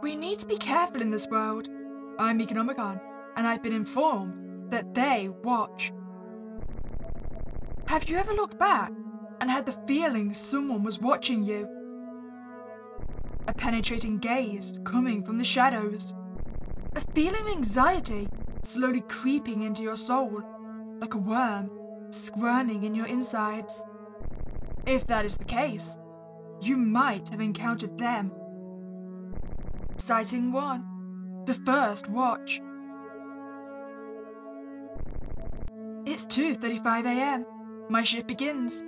We need to be careful in this world. I'm Meeka Nomicon, and I've been informed that they watch. Have you ever looked back and had the feeling someone was watching you? A penetrating gaze coming from the shadows. A feeling of anxiety slowly creeping into your soul, like a worm squirming in your insides. If that is the case, you might have encountered them. Sighting 1. The first watch. It's 2:35 a.m. My shift begins.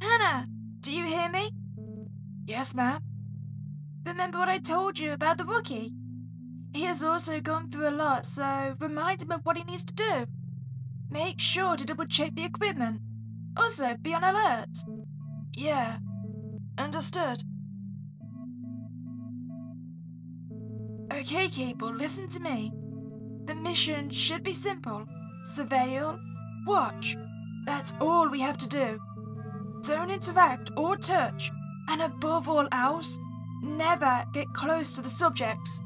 Hannah, do you hear me? Yes, ma'am. Remember what I told you about the rookie? He has also gone through a lot, so remind him of what he needs to do. Make sure to double check the equipment. Also, be on alert. Yeah, understood. Okay, Cable, listen to me. The mission should be simple surveil, watch. That's all we have to do. Don't interact or touch, and above all else, never get close to the subjects.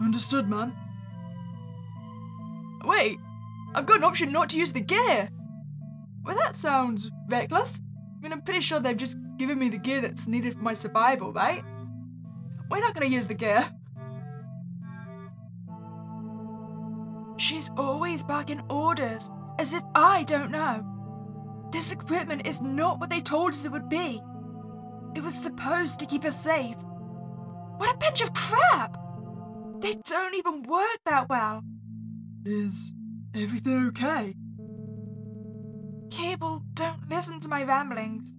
Understood, ma'am. Wait, I've got an option not to use the gear. Well, that sounds reckless. I mean, I'm pretty sure they've just given me the gear that's needed for my survival, right? We're not gonna use the gear. She's always barking orders, as if I don't know. This equipment is not what they told us it would be. It was supposed to keep us safe. What a bunch of crap! They don't even work that well. Is everything okay? Cable, don't listen to my ramblings.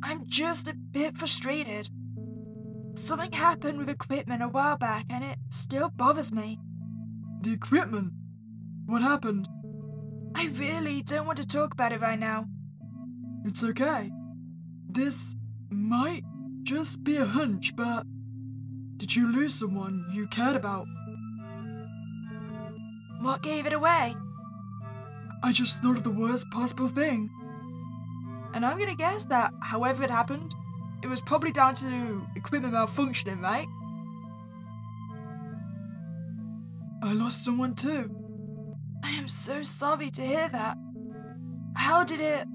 I'm just a bit frustrated. Something happened with equipment a while back and it still bothers me. The equipment? What happened? I really don't want to talk about it right now. It's okay. This might just be a hunch, but did you lose someone you cared about? What gave it away? I just thought of the worst possible thing. And I'm gonna guess that however it happened, it was probably down to equipment malfunctioning, right? I lost someone too. I am so sorry to hear that. How did it.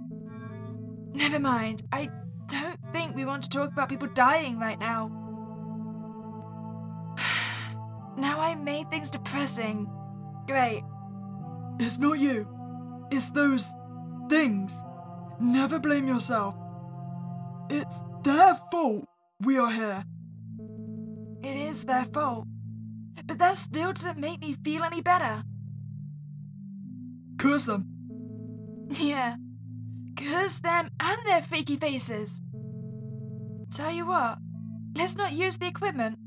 Never mind. I don't think we want to talk about people dying right now. now I made things depressing. Great. It's not you. It's those things. Never blame yourself. It's their fault we are here. It is their fault. But that still doesn't make me feel any better. Curse them. Yeah. Curse them and their freaky faces. Tell you what, let's not use the equipment.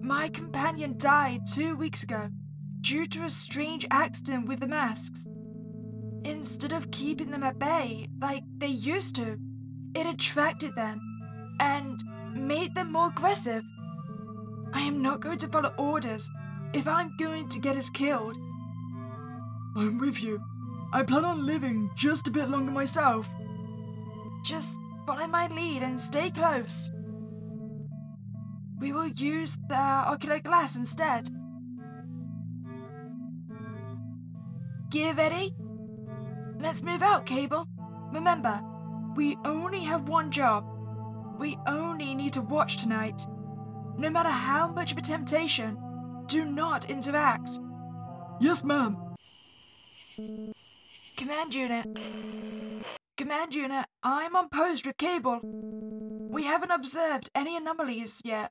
My companion died two weeks ago due to a strange accident with the masks. Instead of keeping them at bay like they used to, it attracted them and made them more aggressive. I am not going to follow orders if I'm going to get us killed. I'm with you. I plan on living just a bit longer myself. Just follow my lead and stay close. We will use the ocular glass instead. Gear ready? Let's move out, Cable. Remember, we only have one job. We only need to watch tonight. No matter how much of a temptation, do not interact. Yes, ma'am. Command unit. Command unit, I'm on post with Cable. We haven't observed any anomalies yet.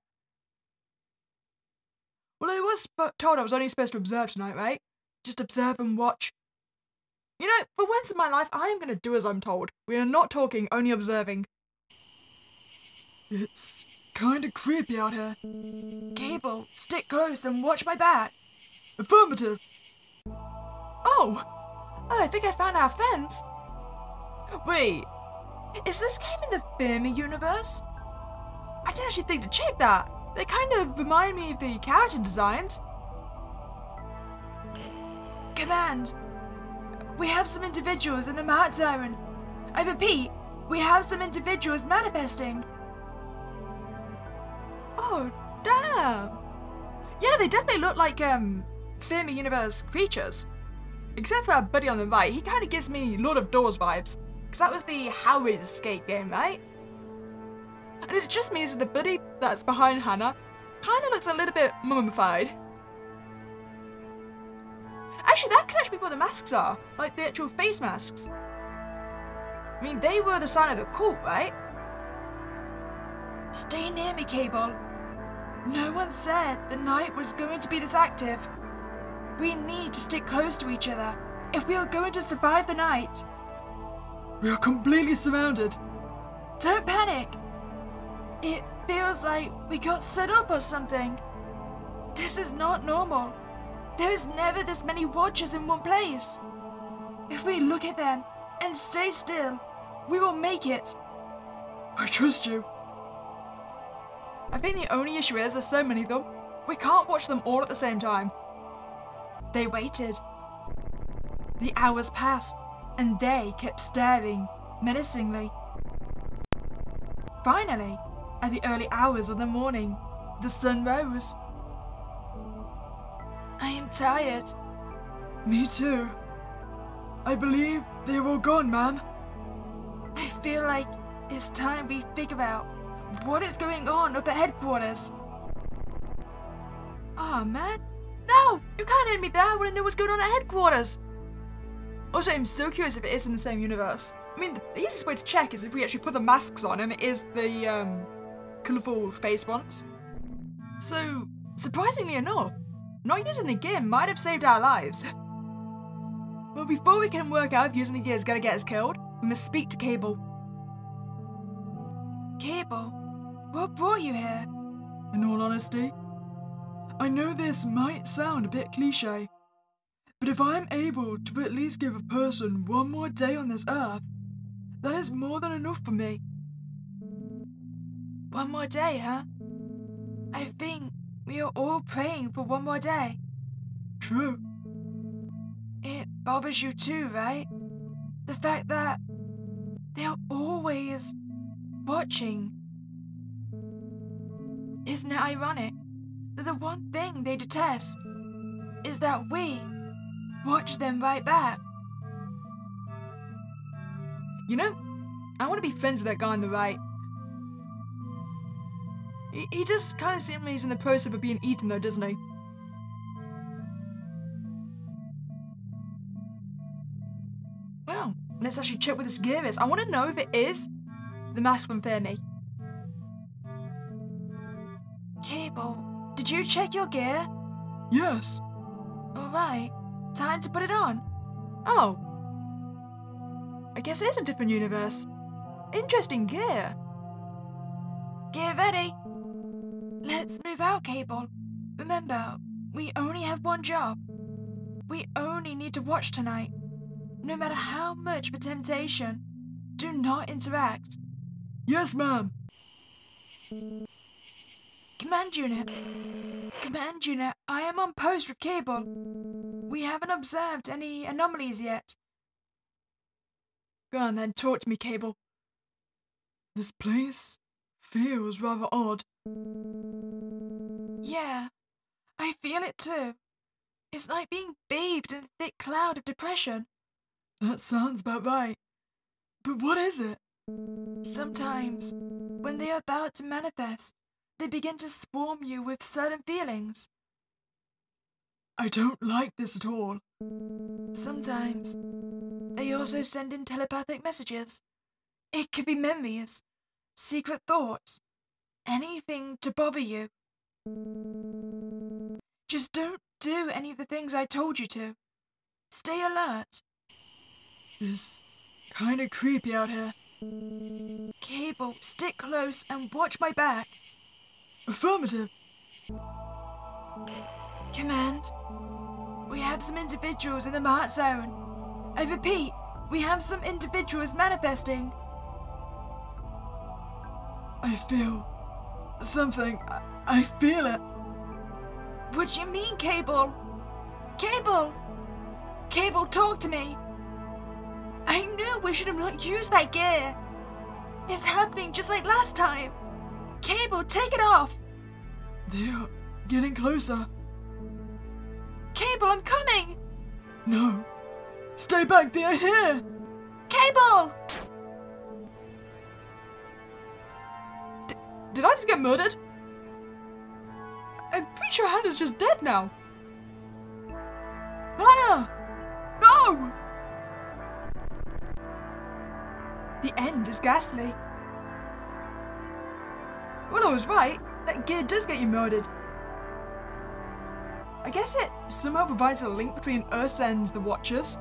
Well, I was sp- told I was only supposed to observe tonight, right? Just observe and watch. You know, for once in my life, I am going to do as I'm told. We are not talking, only observing. It's kinda creepy out here. Cable, stick close and watch my back. Affirmative. Oh! Oh, I think I found our fence. Wait, is this game in the Fermi universe? I didn't actually think to check that. They kind of remind me of the character designs. Command, we have some individuals in the Mart Zone. I repeat, we have some individuals manifesting. Oh, damn. Yeah, they definitely look like um Fermi Universe creatures. Except for our buddy on the right, he kind of gives me Lord of Doors vibes. Because that was the Howard's Escape game, right? And it's just me as the buddy that's behind Hannah kind of looks a little bit mummified. Actually, that could actually be what the masks are, like the actual face masks. I mean, they were the sign of the cult, right? Stay near me, Cable. No one said the night was going to be this active. We need to stick close to each other if we are going to survive the night. We are completely surrounded. Don't panic. It feels like we got set up or something. This is not normal. There is never this many watchers in one place. If we look at them and stay still, we will make it. I trust you. I think the only issue is there's so many of them. We can't watch them all at the same time. They waited. The hours passed, and they kept staring menacingly. Finally, at the early hours of the morning, the sun rose. Tired. Me too. I believe they all gone, ma'am. I feel like it's time we figure out what is going on up at headquarters. Ah, oh, man. No! You can't end me there. I want to know what's going on at headquarters. Also, I'm so curious if it is in the same universe. I mean, the easiest way to check is if we actually put the masks on and it is the, um, colourful face ones. So, surprisingly enough, not using the gear might have saved our lives. But before we can work out if using the gear is gonna get us killed, we must speak to Cable. Cable, what brought you here? In all honesty, I know this might sound a bit cliche, but if I'm able to at least give a person one more day on this earth, that is more than enough for me. One more day, huh? I think we are all praying for one more day. True. It bothers you too, right? The fact that they're always watching. Isn't it ironic that the one thing they detest is that we watch them right back? You know, I want to be friends with that guy on the right. He, he just kind of seems like he's in the process of being eaten though, doesn't he? Well, let's actually check what this gear is. I want to know if it is the mask from Fermi. Cable, did you check your gear? Yes. Alright, time to put it on. Oh. I guess it is a different universe. Interesting gear. Get ready. Let's move out, Cable. Remember, we only have one job. We only need to watch tonight. No matter how much of a temptation, do not interact. Yes, ma'am. Command unit. Command unit, I am on post with Cable. We haven't observed any anomalies yet. Go on then, talk to me, Cable. This place feels rather odd. Yeah, I feel it too. It's like being bathed in a thick cloud of depression. That sounds about right. But what is it? Sometimes, when they are about to manifest, they begin to swarm you with certain feelings. I don't like this at all. Sometimes, they also send in telepathic messages. It could be memories, secret thoughts, anything to bother you. Just don't do any of the things I told you to. Stay alert. It's kinda creepy out here. Cable, stick close and watch my back. Affirmative. Command. We have some individuals in the Mart Zone. I repeat, we have some individuals manifesting. I feel something. I, I feel it. What do you mean, Cable? Cable! Cable, talk to me! I knew we should have not used that gear! It's happening just like last time! Cable, take it off! They're getting closer. Cable, I'm coming! No. Stay back, they're here! Cable! Did I just get murdered? I'm pretty sure Hannah's just dead now. Hannah! No! The end is ghastly. Well, I was right. That gear does get you murdered. I guess it somehow provides a link between us and the Watchers.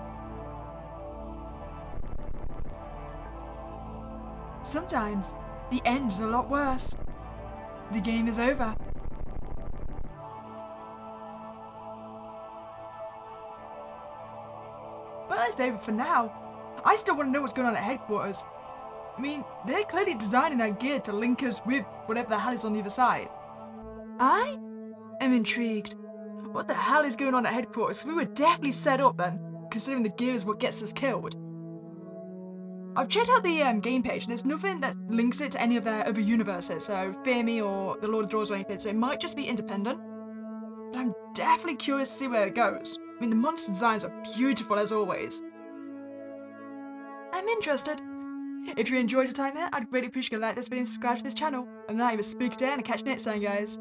Sometimes, the end's a lot worse. The game is over. Well, it's over for now. I still want to know what's going on at headquarters. I mean, they're clearly designing that gear to link us with whatever the hell is on the other side. I am intrigued. What the hell is going on at headquarters? We were definitely set up then, considering the gear is what gets us killed. I've checked out the um, game page, there's nothing that links it to any of their other universes, so Fear Me or The Lord of the Draws or anything, so it might just be independent. But I'm definitely curious to see where it goes. I mean, the monster designs are beautiful as always. I'm interested. If you enjoyed your time here, I'd really appreciate you like this video and subscribe to this channel. And have a spooky day and I'll catch you next time, guys.